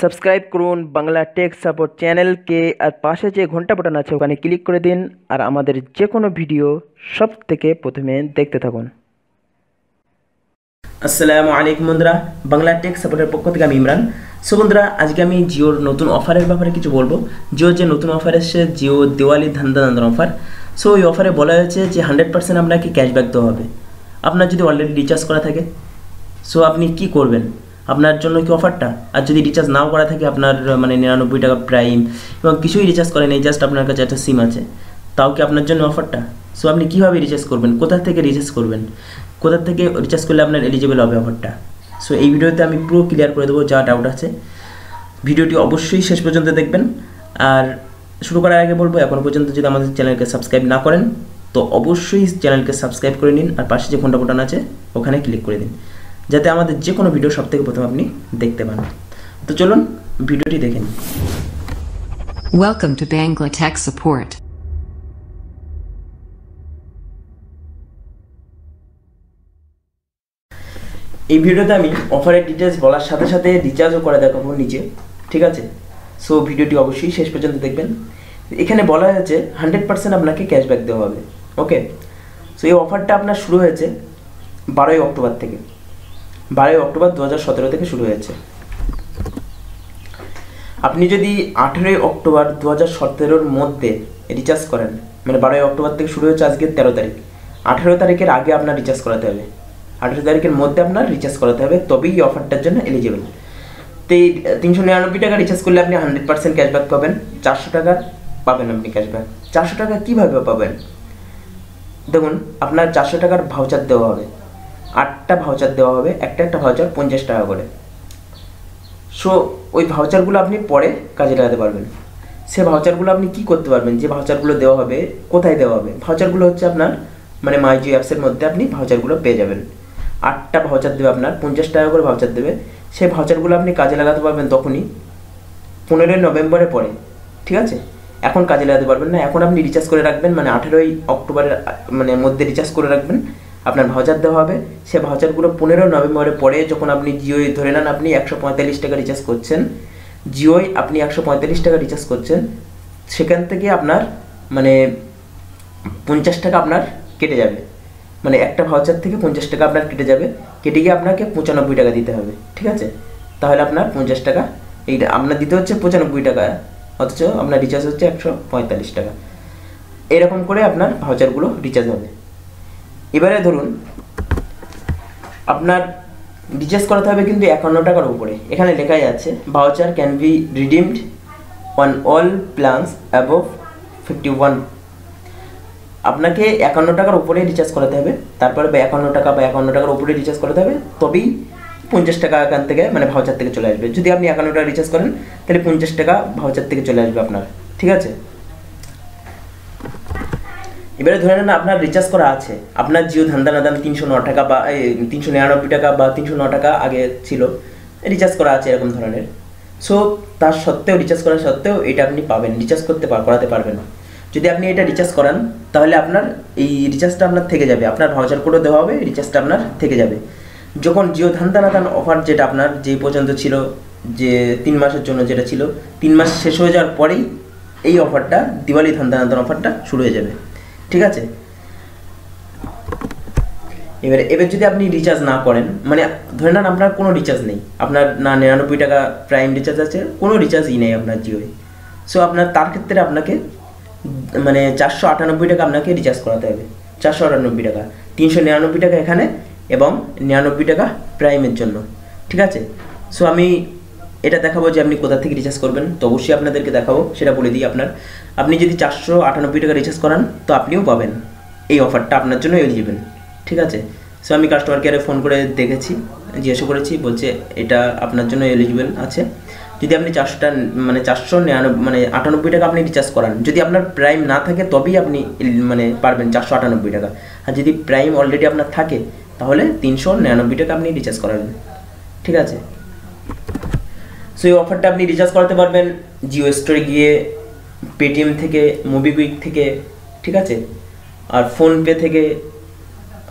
Subscribe করুন Bangla take support চ্যানেলকে, আর পাশে যে ঘণ্টা বাটন আছে ওখানে ক্লিক করে দিন, আর আমাদের যে কোনো ভিডিও সব থেকে প্রথমে দেখতে থাকুন। আসসালামু আলাইকুম বন্ধুরা, বাংলা টেক সাপোর্টের পক্ষ থেকে আমি ইমরান। সো বন্ধুরা, আজকে আমি জিওর নতুন অফারের ব্যাপারে কিছু বলব। জিওর যে নতুন অফার এসছে, জিও দিওয়ালি ধান্দা ধান্দার অফার। সো ওই অফারে বলা হয়েছে যে হান্ড্রেড পার্সেন্ট আপনাকে ক্যাশব্যাক দেওয়া হবে। আপনার যদি অলরেডি রিচার্জ করা থাকে, সো আপনি কি করবেন? আপনার জন্য কি অফারটা আর যদি রিচার্জ নাও করা থাকে আপনার মানে নিরানব্বই টাকা প্রাইম এবং কিছুই রিচার্জ করেন এই জাস্ট আপনার কাছে একটা সিম আছে। তাও কি আপনার জন্য অফারটা সো আপনি কীভাবে রিচার্জ করবেন? কোথা থেকে রিচার্জ করবেন? কোথা থেকে রিচার্জ করলে আপনার এলিজিবল হবে অফারটা সো এই ভিডিওতে আমি পুরো ক্লিয়ার করে দেবো যা ডাউট আছে। ভিডিওটি অবশ্যই শেষ পর্যন্ত দেখবেন। আর শুরু করার আগে বলব, এখন পর্যন্ত যদি আমাদের চ্যানেলকে সাবস্ক্রাইব না করেন, তো অবশ্যই চ্যানেলকে সাবস্ক্রাইব করে নিন, আর পাশে যে ঘণ্টা বাটন আছে, ওখানে ক্লিক করে দিন। যাতে আমাদের যে কোনো ভিডিও সব থেকে প্রথমে আপনি দেখতে পান। তো চলুন ভিডিওটি দেখে নিন Welcome to Bangla Tech Support. এই ভিডিওতে আমি অফারের ডিটেলস বলার সাথে সাথে রিচার্জও করে দেখাবো নিচে ঠিক আছে? সো ভিডিওটি অবশ্যই শেষ পর্যন্ত দেখবেন। এখানে বলা হয়েছে হান্ড্রেড পার্সেন্ট আপনাকে ক্যাশব্যাক দেওয়া হবে ওকে সো এই অফারটা আপনার শুরু হয়েছে বারোই অক্টোবর থেকে। বারোই অক্টোবর দু হাজার সতেরো থেকে শুরু হয়েছে। আপনি যদি আঠেরোই অক্টোবর দু হাজার সতেরোর মধ্যে রিচার্জ করেন মানে বারোই অক্টোবর থেকে শুরু হয়েছে আজকে তেরো তারিখ, আঠেরো তারিখের আগে আপনার রিচার্জ করাতে হবে। আঠেরো তারিখের মধ্যে আপনার রিচার্জ করাতে হবে, তবেই এই অফারটার জন্য এলিজিবল তো এই তিনশো নিরানব্বই টাকা রিচার্জ করলে আপনি হান্ড্রেড পার্সেন্ট ক্যাশব্যাক পাবেন, চারশো টাকা পাবেন আপনি ক্যাশব্যাক চারশো টাকা কীভাবে পাবেন? দেখুন, আপনার চারশো টাকার ভাউচার দেওয়া হবে। আটটা ভাউচার দেওয়া হবে, একটা একটা ভাউচার পঞ্চাশ টাকা করে। সো ওই ভাউচারগুলো আপনি পরে কাজে লাগাতে পারবেন। সে ভাউচারগুলো আপনি কি করতে পারবেন? যে ভাউচারগুলো দেওয়া হবে, কোথায় দেওয়া হবে? ভাউচারগুলো হচ্ছে আপনার মানে মাই মাইজিও অ্যাপসের মধ্যে আপনি ভাউচারগুলো পেয়ে যাবেন। আটটা ভাউচার দেবে আপনার, পঞ্চাশ টাকা করে ভাউচার দেবে। সেই ভাউচারগুলো আপনি কাজে লাগাতে পারবেন তখনই, পনেরোই নভেম্বরের পরে, ঠিক আছে? এখন কাজে লাগাতে পারবেন না। এখন আপনি রিচার্জ করে রাখবেন মানে আঠেরোই অক্টোবরের মানে মধ্যে রিচার্জ করে রাখবেন। আপনার ভাউচার দেওয়া হবে। সে ভাউচারগুলো পনেরো নভেম্বরের পরে যখন আপনি জিওই ধরে নেন, আপনি একশো পঁয়তাল্লিশ টাকা রিচার্জ করছেন। জিওই আপনি একশো পঁয়তাল্লিশ টাকা রিচার্জ করছেন। সেখান থেকে আপনার মানে পঞ্চাশ টাকা আপনার কেটে যাবে। মানে একটা ভাউচার থেকে পঞ্চাশ টাকা আপনার কেটে যাবে। কেটে গিয়ে আপনাকে পঁচানব্বই টাকা দিতে হবে, ঠিক আছে? তাহলে আপনার পঞ্চাশ টাকা, এইটা আপনার দিতে হচ্ছে পঁচানব্বই টাকা, অথচ আপনার রিচার্জ হচ্ছে একশো পঁয়তাল্লিশ টাকা। এরকম করে আপনার ভাউচারগুলো রিচার্জ হবে। এবারে ধরুন, আপনার রিচার্জ করাতে হবে কিন্তু একান্ন টাকার উপরে। এখানে লেখাই আছে voucher can be redeemed on all plans above fifty one আপনাকে একান্ন টাকার উপরে রিচার্জ করাতে হবে, তারপরে বা একান্ন টাকা বা একান্ন টাকার উপরে রিচার্জ করাতে হবে, তবেই পঞ্চাশ টাকা এখান থেকে মানে ভাউচার থেকে চলে আসবে। যদি আপনি একান্ন টাকা রিচার্জ করেন, তাহলে পঞ্চাশ টাকা ভাউচার থেকে চলে আসবে আপনার, ঠিক আছে? এবারে ধরে নেন আপনার রিচার্জ করা আছে। আপনার জিও ধান্দা নাদান তিনশো ন টাকা বা তিনশো নিরানব্বই টাকা বা তিনশো ন টাকা আগে ছিল। রিচার্জ করা আছে এরকম ধরনের। সো তার সত্ত্বেও রিচার্জ করা সত্ত্বেও এটা আপনি পাবেন। রিচার্জ করতে করাতে পারবেন যদি আপনি এটা রিচার্জ করান, তাহলে আপনার এই রিচার্জটা আপনার থেকে যাবে। আপনার ভাউচার কোডও দেওয়া হবে রিচার্জটা আপনার থেকে যাবে। যখন জিও ধান্দা নাদান অফার যেটা আপনার যে পর্যন্ত ছিল, যে তিন মাসের জন্য যেটা ছিল, তিন মাস শেষ হয়ে যাওয়ার পরেই এই অফারটা দিওয়ালি ধান্দা নাদান অফারটা শুরু হয়ে যাবে। ঠিক আছে? এবারে, এবার যদি আপনি রিচার্জ না করেন মানে ধরে নেন আপনার কোনো রিচার্জ নেই। আপনার না নিরানব্বই টাকা প্রাইম রিচার্জ আছে, কোনো রিচার্জই নেই আপনার জিওয়ে। সো আপনার, তার ক্ষেত্রে আপনাকে মানে চারশো আটানব্বই টাকা আপনাকে রিচার্জ করাতে হবে। চারশো আটানব্বই টাকা। তিনশো নিরানব্বই টাকা এখানে এবং নিরানব্বই টাকা প্রাইমের জন্য। ঠিক আছে? সো আমি এটা দেখাবো যে আপনি কোথা থেকে রিচার্জ করবেন। তো অবশ্যই আপনাদেরকে দেখাবো, সেটা বলে দিই আপনার। আপনি যদি চারশো আটানব্বই টাকা রিচার্জ করান, তো আপনিও পাবেন। এই অফারটা আপনার জন্য এলিজিবল ঠিক আছে? সো আমি কাস্টমার কেয়ারে ফোন করে দেখেছি, জিজ্ঞাসা করেছি, বলছে এটা আপনার জন্য এলিজিবেল আছে। যদি আপনি চারশোটা মানে চারশো নিরানব্বই মানে আটানব্বই টাকা আপনি রিচার্জ করান, যদি আপনার প্রাইম না থাকে, তবেই আপনি মানে পারবেন চারশো আটানব্বই টাকা। আর যদি প্রাইম অলরেডি আপনার থাকে, তাহলে তিনশো নিরানব্বই টাকা আপনি রিচার্জ করাবেন, ঠিক আছে? সো এই অফারটা আপনি রিচার্জ করাতে পারবেন জিও স্টোরে গিয়ে পেটিএম থেকে মুবিকুইক থেকে, ঠিক আছে? আর ফোনপে থেকে,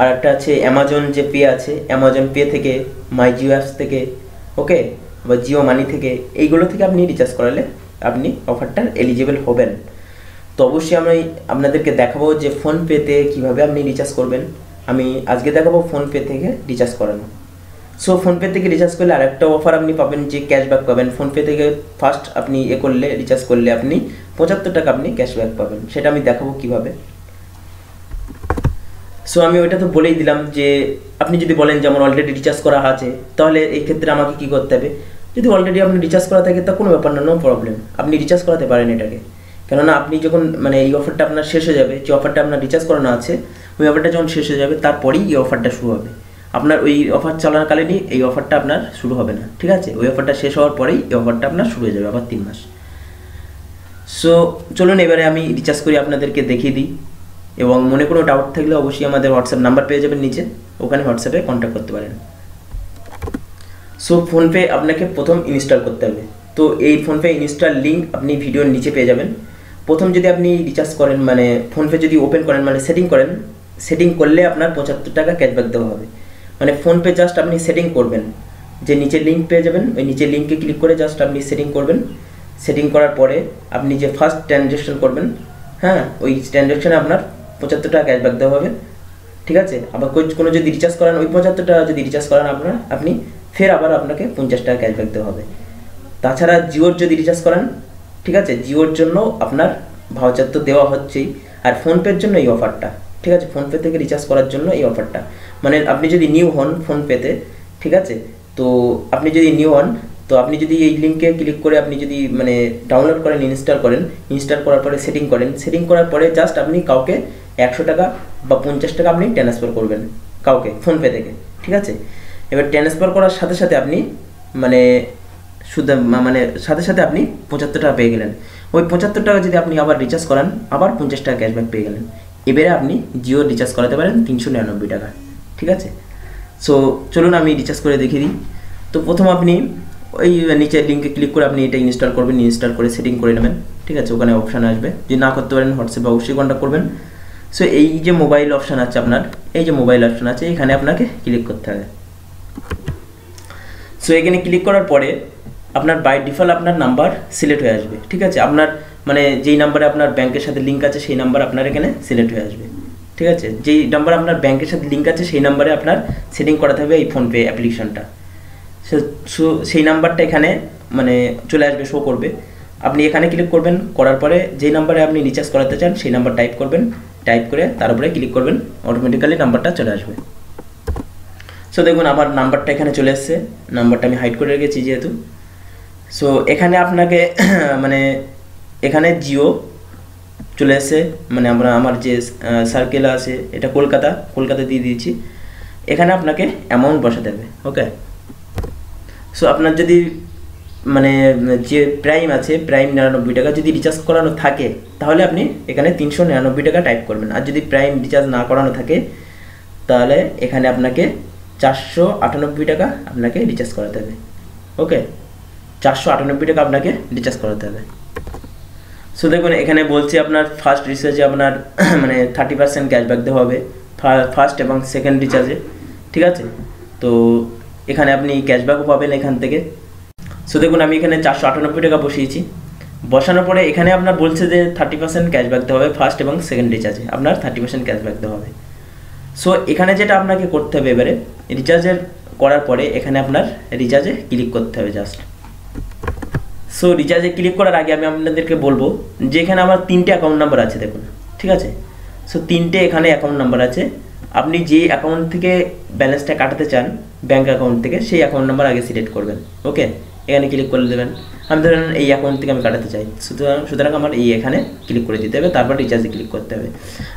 আর একটা আছে অ্যামাজন যে পে আছে অ্যামাজন পে থেকে মাই জিও অ্যাপস থেকে ওকে বা জিও মানি থেকে, এইগুলো থেকে আপনি রিচার্জ করালে আপনি অফারটার এলিজিবল হবেন। তো অবশ্যই আমি আপনাদেরকে দেখাবো যে ফোনপেতে কীভাবে আপনি রিচার্জ করবেন। আমি আজকে দেখাবো ফোনপে থেকে রিচার্জ করানো। সো ফোনপে থেকে রিচার্জ করলে আরেকটা অফার আপনি পাবেন যে ক্যাশব্যাক পাবেন। ফোনপে থেকে ফার্স্ট আপনি এ করলে রিচার্জ করলে আপনি পঁচাত্তর টাকা আপনি ক্যাশব্যাক পাবেন। সেটা আমি দেখাবো কীভাবে। সো আমি ওইটা তো বলেই দিলাম যে, আপনি যদি বলেন যে আমার অলরেডি রিচার্জ করা আছে, তাহলে এই ক্ষেত্রে আমাকে কি করতে হবে? যদি অলরেডি আপনি রিচার্জ করা থাকে, তা কোনো ব্যাপার না নো প্রবলেম আপনি রিচার্জ করাতে পারেন এটাকে। কেননা আপনি যখন মানে এই অফারটা আপনার শেষ হয়ে যাবে, যে অফারটা আপনার রিচার্জ করানো আছে, ওই অফারটা যখন শেষ হয়ে যাবে, তারপরেই এই অফারটা শুরু হবে। আপনার ওই অফার চালানোকালীনই এই অফারটা আপনার শুরু হবে না, ঠিক আছে? ওই অফারটা শেষ হওয়ার পরেই এই অফারটা আপনার শুরু হয়ে যাবে আবার তিন মাস। সো চলুন এবারে আমি রিচার্জ করি আপনাদেরকে দেখিয়ে দিই। এবং মনে কোনো ডাউট থাকলে অবশ্যই আমাদের হোয়াটসঅ্যাপ নাম্বার পেয়ে যাবেন নিচে, ওখানে হোয়াটসঅ্যাপে কন্ট্যাক্ট করতে পারেন। সো ফোনপে আপনাকে প্রথম ইনস্টল করতে হবে। তো এই ফোনপে ইনস্টল লিঙ্ক আপনি ভিডিওর নিচে পেয়ে যাবেন। প্রথম যদি আপনি রিচার্জ করেন মানে ফোনপে যদি ওপেন করেন মানে সেটিং করেন সেটিং করলে আপনার পঁচাত্তর টাকা ক্যাশব্যাক দেওয়া হবে। মানে ফোনপে জাস্ট আপনি সেটিং করবেন। যে নিচে লিঙ্ক পেয়ে যাবেন, ওই নিচে লিঙ্কে ক্লিক করে জাস্ট আপনি সেটিং করবেন। সেটিং করার পরে আপনি যে ফার্স্ট ট্রানজ্যাকশন করবেন হ্যাঁ ওই ট্রানজ্যাকশনে আপনার পঁচাত্তর টাকা ক্যাশব্যাক দেওয়া হবে। ঠিক আছে? আবার কোন- যদি রিচার্জ করান, ওই পঁচাত্তর টাকা যদি রিচার্জ করান আপনার, আপনি ফের আবার আপনাকে পঞ্চাশ টাকা ক্যাশব্যাক দেওয়া হবে। তাছাড়া জিওর যদি রিচার্জ করান, ঠিক আছে? জিওর জন্য আপনার ভাউচার তো দেওয়া হচ্ছেই। আর ফোনপের জন্য এই অফারটা ঠিক আছে ফোনপে থেকে রিচার্জ করার জন্য এই অফারটা মানে আপনি যদি নিউ হন ফোনপেতে ঠিক আছে, তো আপনি যদি নিউ হন, তো আপনি যদি এই লিঙ্কে ক্লিক করে আপনি যদি মানে ডাউনলোড করেন ইনস্টল করেন ইনস্টল করার পরে সেটিং করেন সেটিং করার পরে জাস্ট আপনি কাউকে একশো টাকা বা পঞ্চাশ টাকা আপনি ট্রান্সফার করবেন কাউকে ফোনপে থেকে, ঠিক আছে? এবার ট্রান্সফার করার সাথে সাথে আপনি মানে শুধু মানে সাথে সাথে আপনি পঁচাত্তর টাকা পেয়ে গেলেন। ওই পঁচাত্তর টাকা যদি আপনি আবার রিচার্জ করান, আবার পঞ্চাশ টাকা ক্যাশব্যাক পেয়ে গেলেন। এবারে আপনি জিও রিচার্জ করাতে পারেন তিনশো নিরানব্বই টাকা, ঠিক আছে? সো চলুন আমি রিচার্জ করে দেখিয়ে দিই। তো প্রথম আপনি ওই নিচের লিঙ্কে ক্লিক করে আপনি এটা ইনস্টল করবেন ইনস্টল করে সেটিং করে নেবেন, ঠিক আছে? ওখানে অপশান আসবে। যদি না করতে পারেন, হোয়াটসঅ্যাপে অবশ্যই কন্ট্যাক্ট করবেন। সো এই যে মোবাইল অপশান আছে আপনার, এই যে মোবাইল অপশান আছে, এখানে আপনাকে ক্লিক করতে হবে। সো এখানে ক্লিক করার পরে আপনার বাই ডিফল্ট আপনার নাম্বার সিলেক্ট হয়ে আসবে, ঠিক আছে? আপনার মানে যেই নাম্বারে আপনার ব্যাংকের সাথে লিঙ্ক আছে, সেই নাম্বার আপনার এখানে সিলেক্ট হয়ে আসবে। ঠিক আছে? যেই নাম্বার আপনার ব্যাংকের সাথে লিঙ্ক আছে, সেই নাম্বারে আপনার সেটিং করাতে হবে এই ফোনপে অ্যাপ্লিকেশনটা সো সেই নাম্বারটা এখানে মানে চলে আসবে শো করবে। আপনি এখানে ক্লিক করবেন, করার পরে যেই নাম্বারে আপনি রিচার্জ করাতে চান, সেই নাম্বার টাইপ করবেন। টাইপ করে তার উপরে ক্লিক করবেন অটোমেটিক্যালি নাম্বারটা চলে আসবে। সো, দেখুন, আমার নাম্বারটা এখানে চলে এসছে নাম্বারটা আমি হাইড করে রেখেছি যেহেতু। সো, এখানে আপনাকে মানে এখানে জিও চলে এসছে মানে আমরা আমার যে সার্কেল আছে, এটা কলকাতা কলকাতা দিয়ে দিয়েছি। এখানে আপনাকে অ্যামাউন্ট বসাতে হবে ওকে সো আপনার যদি মানে যে প্রাইম আছে প্রাইম নিরানব্বই টাকা যদি রিচার্জ করানো থাকে, তাহলে আপনি এখানে তিনশো নিরানব্বই টাকা টাইপ করবেন। আর যদি প্রাইম রিচার্জ না করানো থাকে, তাহলে এখানে আপনাকে চারশো আটানব্বই টাকা আপনাকে রিচার্জ করাতে হবে ওকে চারশো আটানব্বই টাকা আপনাকে রিচার্জ করাতে হবে। সো দেখুন, এখানে বলছি আপনার ফার্স্ট রিচার্জে আপনার মানে থার্টি পার্সেন্ট ক্যাশব্যাক দেওয়া হবে ফার্স্ট এবং সেকেন্ড রিচার্জে ঠিক আছে? তো এখানে আপনি ক্যাশব্যাকও পাবেন এখান থেকে। সো দেখুন, আমি এখানে চারশো আটানব্বই টাকা বসিয়েছি। বসানোর পরে এখানে আপনার বলছে যে থার্টি পার্সেন্ট ক্যাশব্যাক দেওয়া হবে ফার্স্ট এবং সেকেন্ড রিচার্জে আপনার থার্টি পার্সেন্ট ক্যাশব্যাক দেওয়া হবে। সো এখানে যেটা আপনাকে করতে হবে এবারে রিচার্জের করার পরে এখানে আপনার রিচার্জে ক্লিক করতে হবে জাস্ট সো রিচার্জে ক্লিক করার আগে আমি আপনাদেরকে বলব যে এখানে আমার তিনটে অ্যাকাউন্ট নাম্বার আছে, দেখুন, ঠিক আছে? সো তিনটে এখানে অ্যাকাউন্ট নাম্বার আছে। আপনি যে অ্যাকাউন্ট থেকে ব্যালেন্সটা কাটাতে চান ব্যাঙ্ক অ্যাকাউন্ট থেকে, সেই অ্যাকাউন্ট নাম্বার আগে সিলেক্ট করবেন ওকে এখানে ক্লিক করে দেবেন। আমি ধরেন এই অ্যাকাউন্ট থেকে আমি কাটাতে চাই। সুতরাং সুতরাং আমার এই এখানে ক্লিক করে দিতে হবে, তারপর রিচার্জে ক্লিক করতে হবে।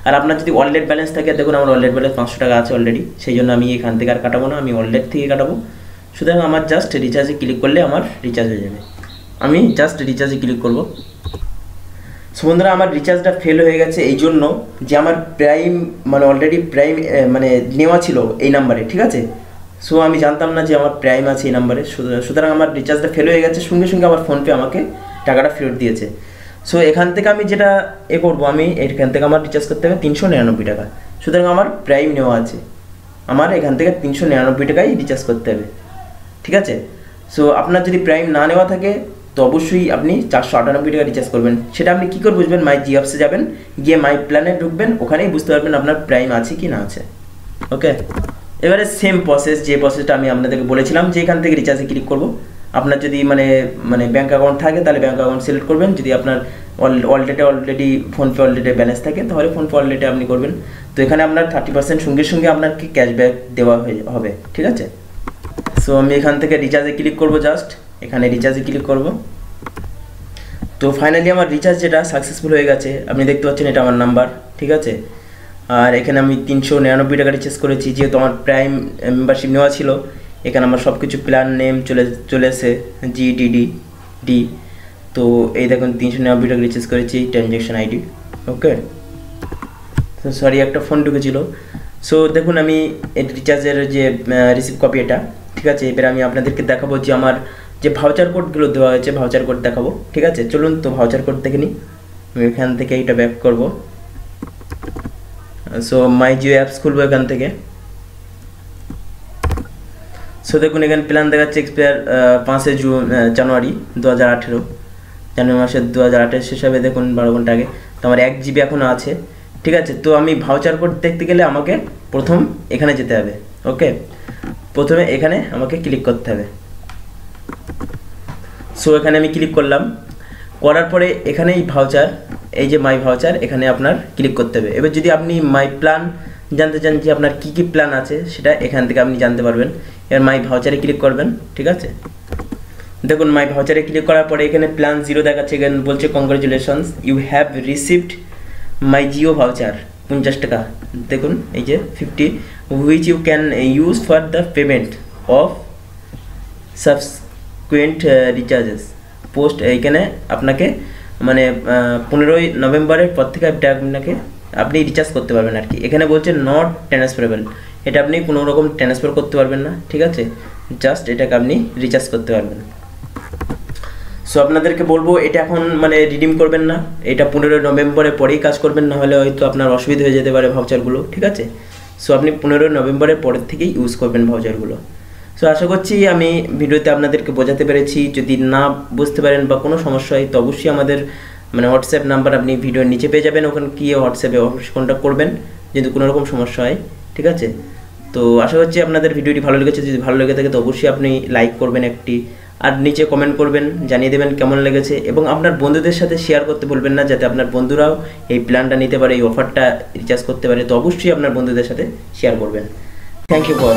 আর আপনার যদি ওয়ালেট ব্যালেন্স থাকে, দেখুন আমার ওয়ালেট ব্যালেন্স পাঁচশো টাকা আছে অলরেডি সেই জন্য আমি এখান থেকে আর কাটাবো না, আমি ওয়ালেট থেকে কাটাবো। সুতরাং আমার জাস্ট রিচার্জে ক্লিক করলে আমার রিচার্জ হয়ে যাবে। আমি জাস্ট রিচার্জে ক্লিক করব। সো বন্ধুরা, আমার রিচার্জটা ফেল হয়ে গেছে এই জন্য যে আমার প্রাইম মানে অলরেডি প্রাইম মানে নেওয়া ছিল এই নাম্বারে ঠিক আছে? সো আমি জানতাম না যে আমার প্রাইম আছে এই নাম্বারে সুতরাং আমার রিচার্জটা ফেল হয়ে গেছে, সঙ্গে সঙ্গে আমার ফোনপে আমাকে টাকাটা ফেরত দিয়েছে। সো এখান থেকে আমি যেটা এ করব, আমি এখান থেকে আমার রিচার্জ করতে হবে তিনশো নিরানব্বই টাকা। সুতরাং আমার প্রাইম নেওয়া আছে। আমার এখান থেকে তিনশো নিরানব্বই টাকাই রিচার্জ করতে হবে। ঠিক আছে? সো আপনার যদি প্রাইম না নেওয়া থাকে তো অবশ্যই আপনি চারশো আটানব্বই টাকা রিচার্জ করবেন। সেটা আপনি কী করে বুঝবেন? মাই জি অ্যাপসে যাবেন, গিয়ে মাই প্ল্যানে ঢুকবেন, ওখানেই বুঝতে পারবেন আপনার প্রাইম আছে কি না আছে। ওকে এবারে সেম প্রসেস যে প্রসেসটা আমি আপনাদেরকে বলেছিলাম যে এখান থেকে রিচার্জে ক্লিক করব। আপনার যদি মানে মানে ব্যাঙ্ক অ্যাকাউন্ট থাকে, তাহলে ব্যাঙ্ক অ্যাকাউন্ট সিলেক্ট করবেন। যদি আপনার already already PhonePe already balance থাকে, তাহলে ফোনপে অলরেডি আপনি করবেন। তো এখানে আপনার থার্টি পার্সেন্ট সঙ্গে সঙ্গে আপনাকে ক্যাশব্যাক দেওয়া হবে। ঠিক আছে? সো আমি এখান থেকে রিচার্জে ক্লিক করব জাস্ট এখানে রিচার্জে ক্লিক করব। তো ফাইনালি আমার রিচার্জ যেটা সাকসেসফুল হয়ে গেছে, আপনি দেখতে পাচ্ছেন এটা আমার নাম্বার ঠিক আছে? আর এখানে আমি তিনশো নিরানব্বই টাকা রিচার্জ করেছি, যেহেতু আমার প্রাইম মেম্বারশিপ নেওয়া ছিল, এখানে আমার সব কিছু প্ল্যান নেম চলে চলে এসে জি ডি তো এই দেখুন, তিনশো নিরানব্বই টাকা রিচার্জ করেছি ট্রানজ্যাকশন আইডি ওকে তো সরি একটা ফোন ঢুকেছিল। সো দেখুন, আমি রিচার্জের যে রিসিভ কপি এটা, ঠিক আছে? এবার আমি আপনাদেরকে দেখাবো যে আমার যে ভাউচার কোডগুলো দেওয়া হয়েছে ভাউচার কোড দেখাবো, ঠিক আছে? চলুন তো ভাউচার কোড দেখে নিই। আমি এখান থেকে এইটা ব্যাক করব। সো মাই জিও অ্যাপস খুলবো এখান থেকে। সো দেখুন, এখানে প্ল্যান দেখাচ্ছে এক্সপায়ার পাঁচে জুন জানুয়ারি দু হাজার আঠেরো। জানুয়ারি মাসের দু হাজার আঠেরো হিসাবে দেখুন, বারো ঘণ্টা আগে। তো আমার এক জিবি এখনও আছে, ঠিক আছে? তো আমি ভাউচার কোড দেখতে গেলে আমাকে প্রথম এখানে যেতে হবে ওকে প্রথমে এখানে আমাকে ক্লিক করতে হবে। সো এখানে আমি ক্লিক করলাম। করার পরে এখানে এই ভাউচার এই যে মাই ভাউচার এখানে আপনার ক্লিক করতে হবে। এবার যদি আপনি মাই প্ল্যান জানতে চান যে আপনার কী কী প্ল্যান আছে, সেটা এখান থেকে আপনি জানতে পারবেন। এবার মাই ভাউচারে ক্লিক করবেন, ঠিক আছে? দেখুন মাই ভাউচারে ক্লিক করার পরে এখানে প্ল্যান জিরো দেখাচ্ছে, এখানে বলছে congratulations you have received my Jio voucher পঞ্চাশ টাকা। দেখুন, এই যে fifty which you can use for the payment of subsequent recharges post এইখানে আপনাকে মানে পনেরোই নভেম্বরের পর থেকে আপনাকে, আপনি রিচার্জ করতে পারবেন আর কি। এখানে বলছে নট ট্রান্সফারেবল এটা আপনি কোনো রকম ট্রান্সফার করতে পারবেন না, ঠিক আছে? জাস্ট এটাকে আপনি রিচার্জ করতে পারবেন। সো আপনাদেরকে বলব, এটা এখন মানে রিডিম করবেন না। এটা পনেরোই নভেম্বরের পরেই কাজ করবেন, না হলে হয়তো আপনার অসুবিধা হয়ে যেতে পারে ভাউচারগুলো ঠিক আছে? সো আপনি পনেরোই নভেম্বরের পরের থেকেই ইউজ করবেন ভাউচারগুলো সো আশা করছি আমি ভিডিওতে আপনাদেরকে বোঝাতে পেরেছি। যদি না বুঝতে পারেন বা কোনো সমস্যা হয়, তো অবশ্যই আমাদের মানে হোয়াটসঅ্যাপ নাম্বার আপনি ভিডিওর নিচে পেয়ে যাবেন। ওখানে গিয়ে হোয়াটসঅ্যাপে অবশ্যই কন্ট্যাক্ট করবেন, যদি কোনো রকম সমস্যা হয়। ঠিক আছে? তো আশা করছি আপনাদের ভিডিওটি ভালো লেগেছে। যদি ভালো লেগে থাকে, তো অবশ্যই আপনি লাইক করবেন একটি, আর নিচে কমেন্ট করবেন, জানিয়ে দেবেন কেমন লেগেছে। এবং আপনার বন্ধুদের সাথে শেয়ার করতে বলবেন না, যাতে আপনার বন্ধুরাও এই প্ল্যানটা নিতে পারে, এই অফারটা রিচার্জ করতে পারে। তো অবশ্যই আপনার বন্ধুদের সাথে শেয়ার করবেন। Thank you for